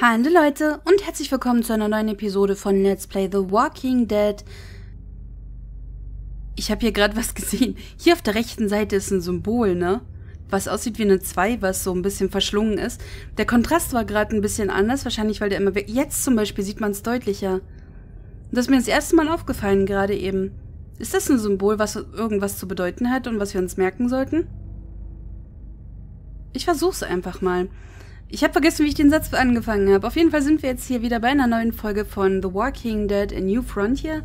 Hallo Leute und herzlich willkommen zu einer neuen Episode von Let's Play The Walking Dead. Ich habe hier gerade was gesehen. Hier auf der rechten Seite ist ein Symbol, ne? Was aussieht wie eine 2, was so ein bisschen verschlungen ist. Der Kontrast war gerade ein bisschen anders, wahrscheinlich weil der immer weg... Jetzt zum Beispiel sieht man es deutlicher. Das ist mir das erste Mal aufgefallen gerade eben. Ist das ein Symbol, was irgendwas zu bedeuten hat und was wir uns merken sollten? Ich versuch's einfach mal. Ich habe vergessen, wie ich den Satz angefangen habe. Auf jeden Fall sind wir jetzt hier wieder bei einer neuen Folge von The Walking Dead A New Frontier.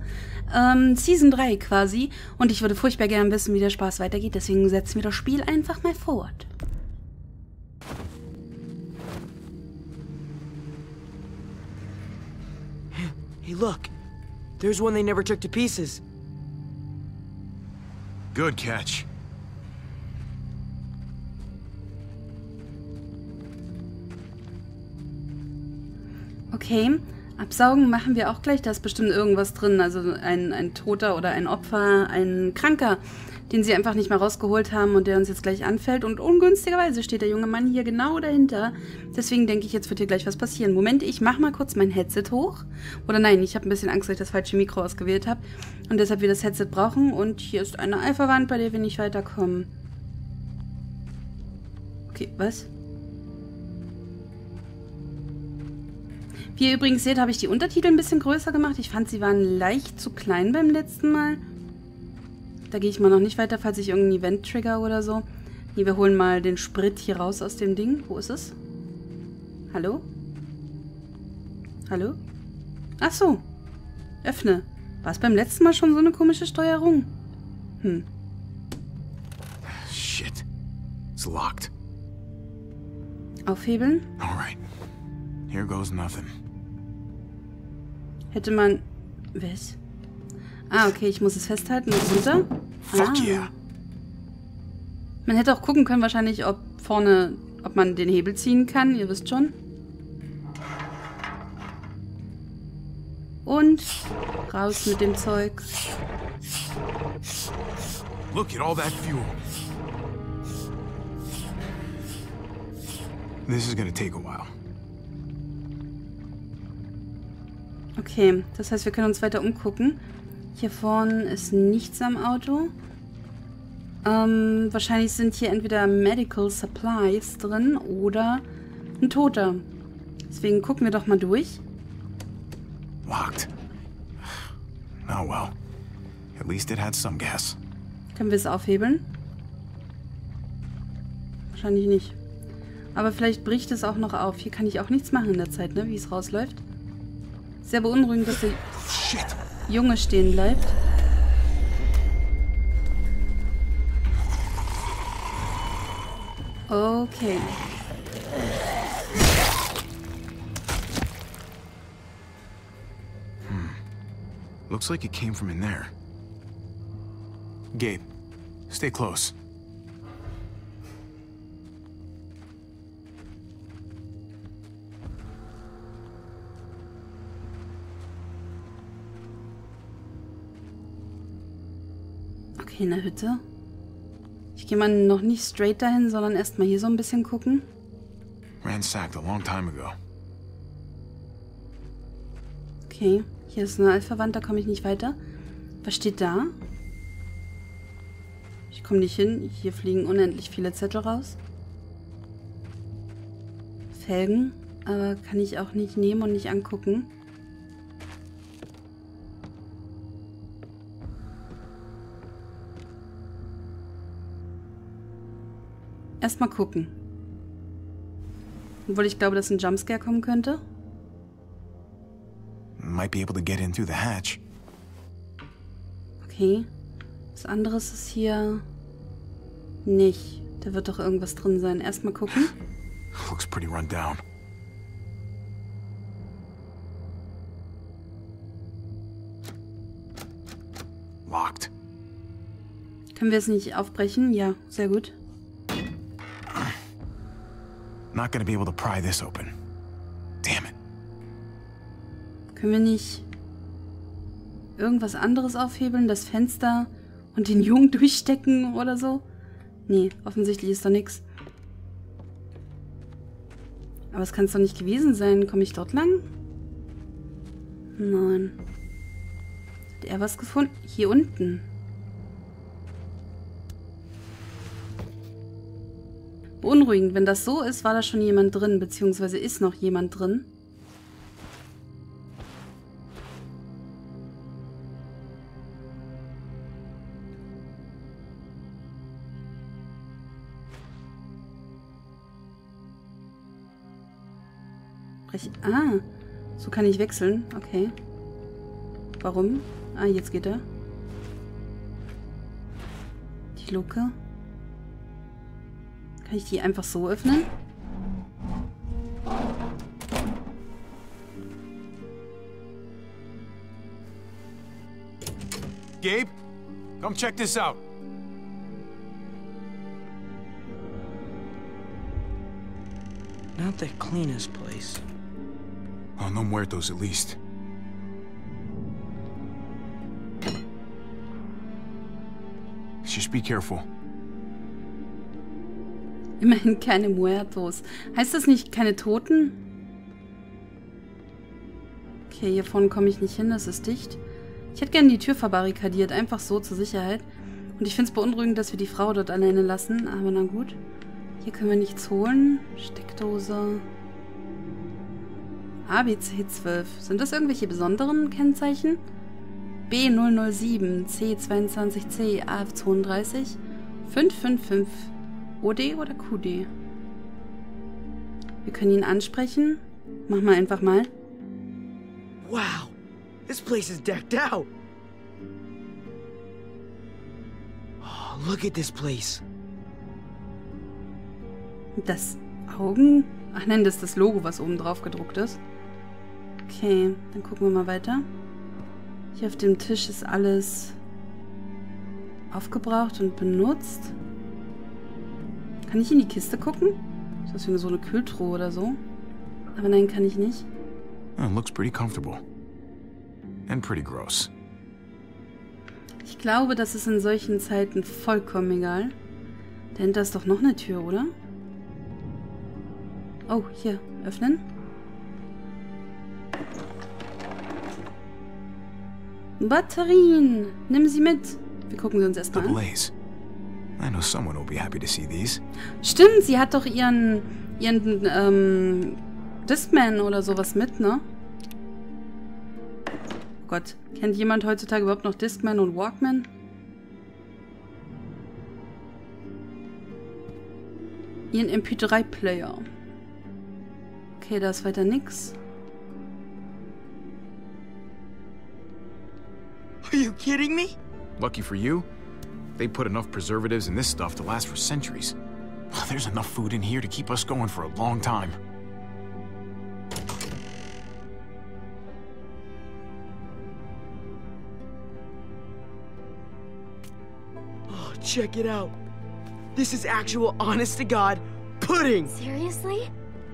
Ähm, Season 3 quasi. Und ich würde furchtbar gerne wissen, wie der Spaß weitergeht. Deswegen setzen wir das Spiel einfach mal fort. Hey, look. There's one they never took to pieces. Good catch. Okay, absaugen machen wir auch gleich. Da ist bestimmt irgendwas drin. Also ein, ein Toter oder ein Opfer, ein Kranker, den sie einfach nicht mehr rausgeholt haben und der uns jetzt gleich anfällt. Und ungünstigerweise steht der junge Mann hier genau dahinter. Deswegen denke ich, jetzt wird hier gleich was passieren. Moment, ich mache mal kurz mein Headset hoch. Oder nein, ich habe ein bisschen Angst, dass ich das falsche Mikro ausgewählt habe. Und deshalb wir das Headset brauchen. Und hier ist eine Alpha-Wand, bei der wir nicht weiterkommen. Okay, was? Wie ihr übrigens seht, habe ich die Untertitel ein bisschen größer gemacht. Ich fand, sie waren leicht zu klein beim letzten Mal. Da gehe ich mal noch nicht weiter, falls ich irgendein Event trigger oder so. Nee, wir holen mal den Sprit hier raus aus dem Ding. Wo ist es? Hallo? Hallo? Ach so. Öffne. War es beim letzten Mal schon so eine komische Steuerung? Hm. Shit. It's locked. Aufhebeln? Alright. Here goes nothing. Hätte man... Was? Ah, okay, ich muss es festhalten und runter. Fuck ah. yeah. Man hätte auch gucken können wahrscheinlich, ob vorne, ob man den Hebel ziehen kann, ihr wisst schon. Und raus mit dem Zeug. Look at all that fuel. This is gonna take a while. Okay, das heißt, wir können uns weiter umgucken. Hier vorne ist nichts am Auto. Ähm, wahrscheinlich sind hier entweder Medical Supplies drin oder ein Toter. Deswegen gucken wir doch mal durch. Locked. Oh well. At least it had some gas. Können wir es aufhebeln? Wahrscheinlich nicht. Aber vielleicht bricht es auch noch auf. Hier kann ich auch nichts machen in der Zeit, ne? Wie es rausläuft. Sehr beunruhigend, dass der Shit. Junge stehen bleibt. Okay. Looks like it came from in there. Gabe, stay close. Okay, in der Hütte. Ich gehe mal noch nicht straight dahin, sondern erstmal hier so ein bisschen gucken. Ransacked a long time ago. Okay, hier ist eine Alpha-Wand, da komme ich nicht weiter. Was steht da? Ich komme nicht hin. Hier fliegen unendlich viele Zettel raus. Felgen, aber kann ich auch nicht nehmen und nicht angucken. Erstmal gucken. Obwohl ich glaube, dass ein Jumpscare kommen könnte. Might be able to get in through the hatch. Okay. Was anderes ist hier nicht. Da wird doch irgendwas drin sein. Erstmal gucken. Looks pretty run down. Locked. Können wir es nicht aufbrechen? Ja, sehr gut. Not gonna be able to pry this open. Damn it. Können wir nicht irgendwas anderes aufhebeln? Das Fenster und den Jungen durchstecken oder so? Nee, offensichtlich ist da nichts. Aber es kann es doch nicht gewesen sein. Komme ich dort lang? Nein. Hat er was gefunden? Hier unten. Beunruhigend. Wenn das so ist, war da schon jemand drin, beziehungsweise ist noch jemand drin. Ah, so kann ich wechseln. Okay. Warum? Ah, jetzt geht er. Die Luke. Kann ich die einfach so öffnen? Gabe, come check this out. Not the cleanest place. Oh, no muertos at least. Just be careful. Immerhin keine Muertos. Heißt das nicht keine Toten? Okay, hier vorne komme ich nicht hin, das ist dicht. Ich hätte gerne die Tür verbarrikadiert, einfach so zur Sicherheit. Und ich finde es beunruhigend, dass wir die Frau dort alleine lassen, aber na gut. Hier können wir nichts holen. Steckdose. ABC12. Sind das irgendwelche besonderen Kennzeichen? B007, C22C, AF32, 555. OD oder QD? Wir können ihn ansprechen. Mach mal einfach mal. Wow, this place is decked out. Oh, look at this place. Das Augen? Ach nein, das ist das Logo, was oben drauf gedruckt ist. Okay, dann gucken wir mal weiter. Hier auf dem Tisch ist alles aufgebraucht und benutzt. Kann ich in die Kiste gucken? Ist das wie so eine Kühltruhe oder so? Aber nein, kann ich nicht. Oh, looks pretty comfortable. And pretty gross. Ich glaube, das ist in solchen Zeiten vollkommen egal. Dahinter ist doch noch eine Tür, oder? Oh, hier. Öffnen. Batterien. Nimm sie mit. Wir gucken sie uns erstmal an. I know someone will be happy to see these. Stimmt, sie hat doch ihren, ihren, ähm, Discman oder sowas mit, ne? Oh Gott, kennt jemand heutzutage überhaupt noch Discman und Walkman? Ihren MP3-Player. Okay, da ist weiter nix. Are you kidding me? Lucky for you, they put enough preservatives in this stuff to last for centuries. There's enough food in here to keep us going for a long time. Oh, check it out. This is actual honest to God pudding. Seriously?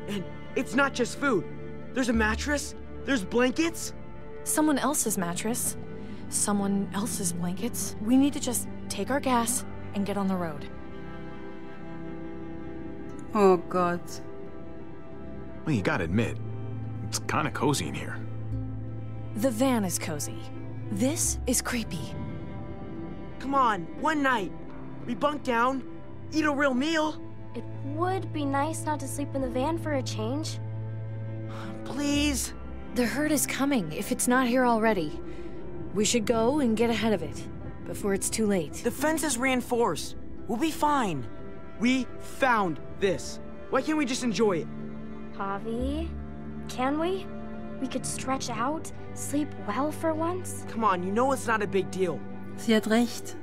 And it's not just food. There's a mattress, there's blankets. Someone else's mattress. Someone else's blankets. We need to just take our gas and get on the road. Oh Gott. Well, you gotta admit, it's kinda cozy in here. The van is cozy. This is creepy. Come on, one night. We bunk down, eat a real meal. It would be nice not to sleep in the van for a change. Please. The herd is coming, if it's not here already. We should go and get ahead of it before it's too late. The fence is reinforced. We'll be fine. We found this. Why can't we just enjoy it? Javi, can we? We could stretch out, sleep well for once. Come on, you know it's not a big deal. Sie hat recht.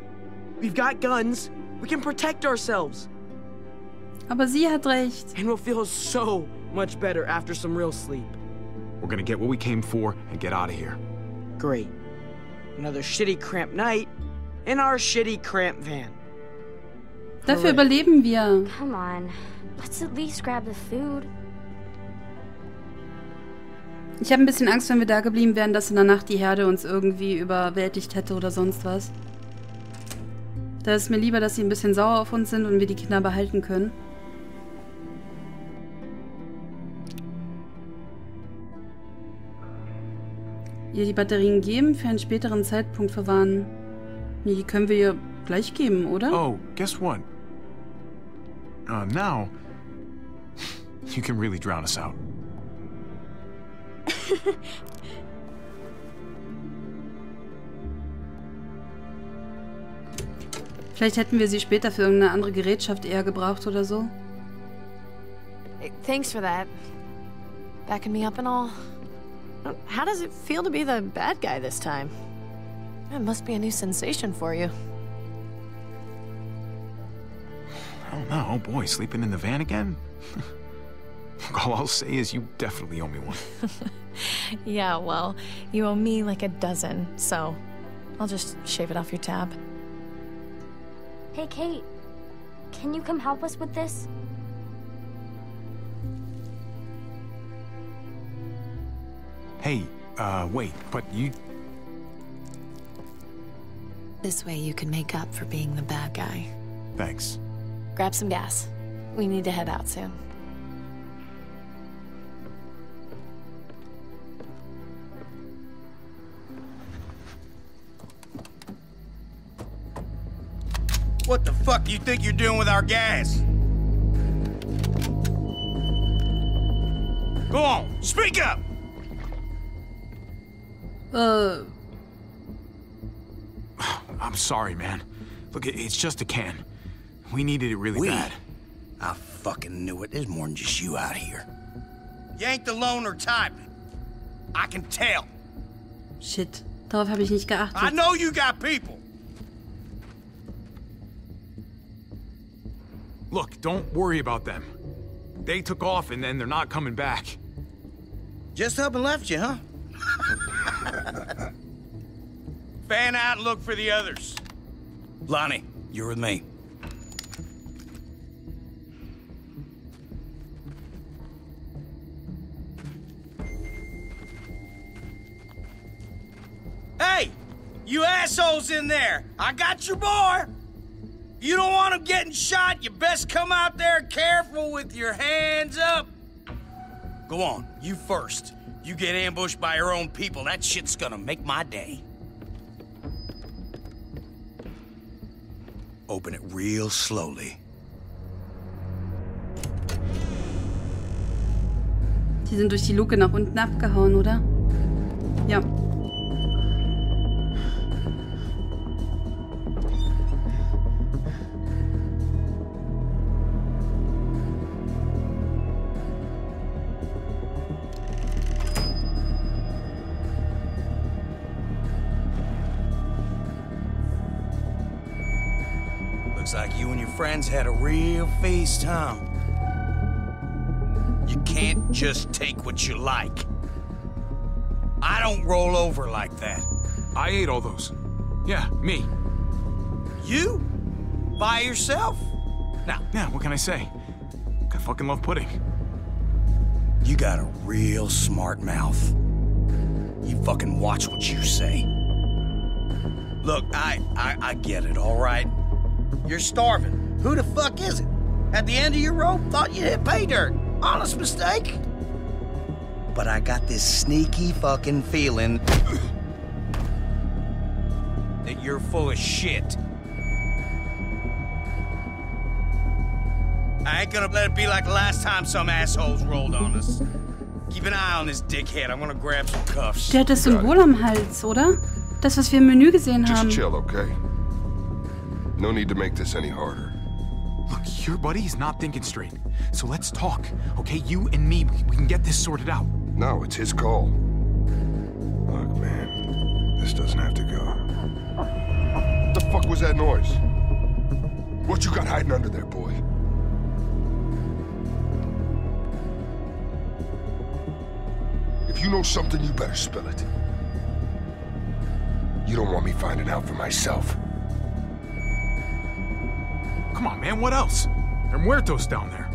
We've got guns. We can protect ourselves. Aber sie hat recht. And we'll feel so much better after some real sleep. We're gonna get what we came for and get out of here. Great. Another shitty cramped night in our shitty cramped van. Dafür überleben wir. Come on, let's at least grab the food. Ich habe ein bisschen Angst, wenn wir da geblieben wären, dass in der Nacht die Herde uns irgendwie überwältigt hätte oder sonst was. Da ist mir lieber, dass sie ein bisschen sauer auf uns sind und wir die Kinder behalten können. Ihr die Batterien geben, für einen späteren Zeitpunkt verwahren. Die können wir ihr gleich geben, oder? Oh, guess what? Uh, now, you can really drown us out. Vielleicht hätten wir sie später für irgendeine andere Gerätschaft eher gebraucht oder so. Thanks for that. Backing me up and all. How does it feel to be the bad guy this time? It must be a new sensation for you. Oh no, oh boy, sleeping in the van again? All I'll say is you definitely owe me one. Yeah, well, you owe me like a dozen, so I'll just shave it off your tab. Hey, Kate. Can you come help us with this? Hey, uh, wait, but you. This way you can make up for being the bad guy. Thanks. Grab some gas. We need to head out soon. What the fuck do you think you're doing with our gas? Go on, speak up! Äh, I'm sorry, man. Look, it's just a can. We needed it really We? bad. I fucking knew it. There's more than just you out here. You ain't the loner type. I can tell. shit. Darauf habe ich nicht I know you got people. Look, don't worry about them. They took off and then they're not coming back. Just up and left you, huh? Fan out and look for the others. Lonnie, you're with me. Hey, you assholes in there! I got your boy! You don't want him getting shot, you best come out there careful with your hands up. Go on, you first. You get ambushed by your own people, that shit's gonna make my day. Open it real slowly. Die sind durch die Luke nach unten abgehauen, oder? Ja. Friends had a real feast, huh? You can't just take what you like. I don't roll over like that. I ate all those. Yeah, me. You? By yourself? Now, Yeah, what can I say? I fucking love pudding. you got a real smart mouth. You fucking watch what you say. Look, I, I, I get it, all right? You're starving. Who the fuck is it? At the end of your rope, thought you hit pay dirt. Honest mistake. But I got this sneaky fucking feeling that you're full of shit. I ain't gonna let it be like the last time some assholes rolled on us. Keep an eye on this dickhead. I'm gonna grab some cuffs. Der hat das Symbol am Hals, oder? Das, was wir im Menü gesehen Just haben. chill, okay? No need to make this any harder. Look, your buddy's not thinking straight. So let's talk, okay? You and me, we- can get this sorted out. No, it's his call. Look, man, this doesn't have to go. What the fuck was that noise? What you got hiding under there, boy? If you know something, you better spill it. You don't want me finding out for myself. Come on, man, what else? There are muertos down there.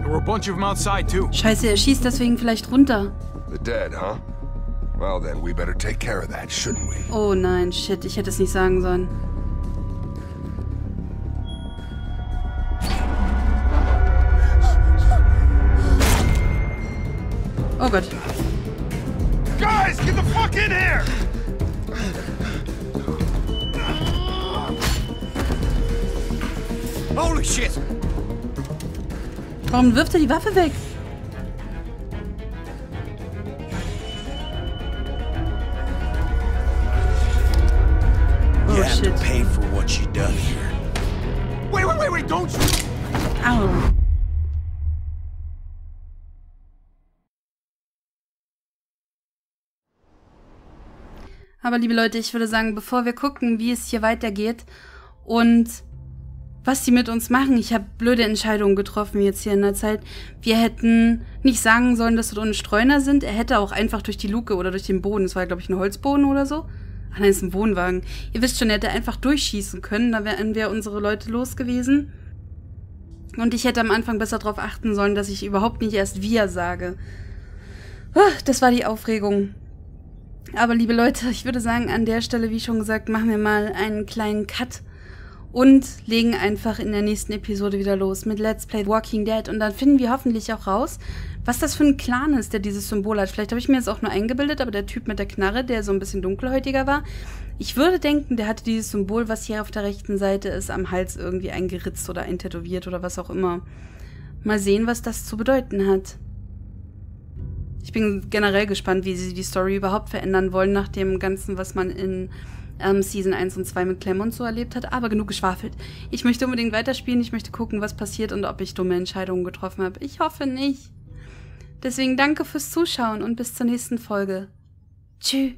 There were a bunch of them outside, too. Scheiße, er schießt deswegen vielleicht runter. The dead, huh? Well, then, we better take care of that, shouldn't we? Oh nein, shit, ich hätte es nicht sagen sollen. Oh Gott. Guys, get the fuck in here! Holy shit! Warum wirft er die Waffe weg? You Oh shit. pay for what you done here. Wait, wait, wait, wait, don't shoot! Au. Aber liebe Leute, ich würde sagen, bevor wir gucken, wie es hier weitergeht und was die mit uns machen, ich habe blöde Entscheidungen getroffen jetzt hier in der Zeit. Wir hätten nicht sagen sollen, dass dort unten Streuner sind. Er hätte auch einfach durch die Luke oder durch den Boden, das war glaube ich ein Holzboden oder so. Ach nein, das ist ein Wohnwagen. Ihr wisst schon, er hätte einfach durchschießen können, da wären wir unsere Leute los gewesen. Und ich hätte am Anfang besser darauf achten sollen, dass ich überhaupt nicht erst wir sage. Das war die Aufregung. Aber liebe Leute, ich würde sagen, an der Stelle, wie schon gesagt, machen wir mal einen kleinen Cut und legen einfach in der nächsten Episode wieder los mit Let's Play Walking Dead. Und dann finden wir hoffentlich auch raus, was das für ein Clan ist, der dieses Symbol hat. Vielleicht habe ich mir das auch nur eingebildet, aber der Typ mit der Knarre, der so ein bisschen dunkelhäutiger war, ich würde denken, der hatte dieses Symbol, was hier auf der rechten Seite ist, am Hals irgendwie eingeritzt oder eintätowiert oder was auch immer. Mal sehen, was das zu bedeuten hat. Ich bin generell gespannt, wie sie die Story überhaupt verändern wollen, nach dem Ganzen, was man in ähm, Season 1 und 2 mit Clem und so erlebt hat. Aber genug geschwafelt. Ich möchte unbedingt weiterspielen, ich möchte gucken, was passiert und ob ich dumme Entscheidungen getroffen habe. Ich hoffe nicht. Deswegen danke fürs Zuschauen und bis zur nächsten Folge. Tschüss.